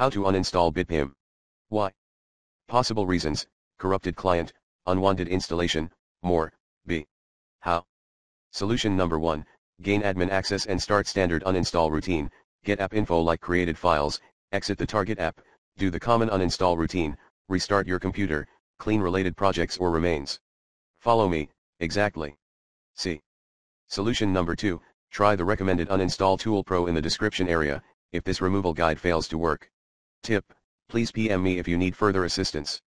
How to uninstall BitPim. Why? Possible reasons, corrupted client, unwanted installation, more, b. How? Solution number 1, gain admin access and start standard uninstall routine, get app info like created files, exit the target app, do the common uninstall routine, restart your computer, clean related projects or remains. Follow me, exactly. C. Solution number 2, try the recommended uninstall tool pro in the description area, if this removal guide fails to work. Tip, please PM me if you need further assistance.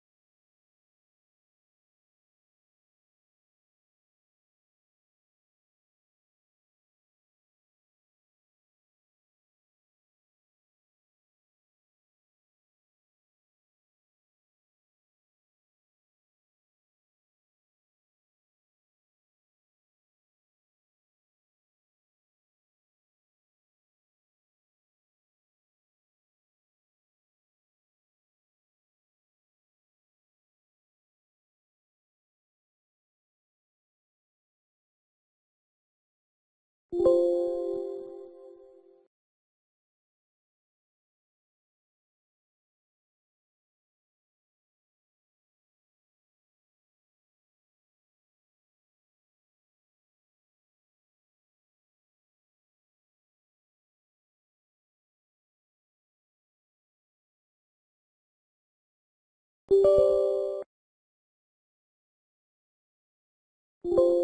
You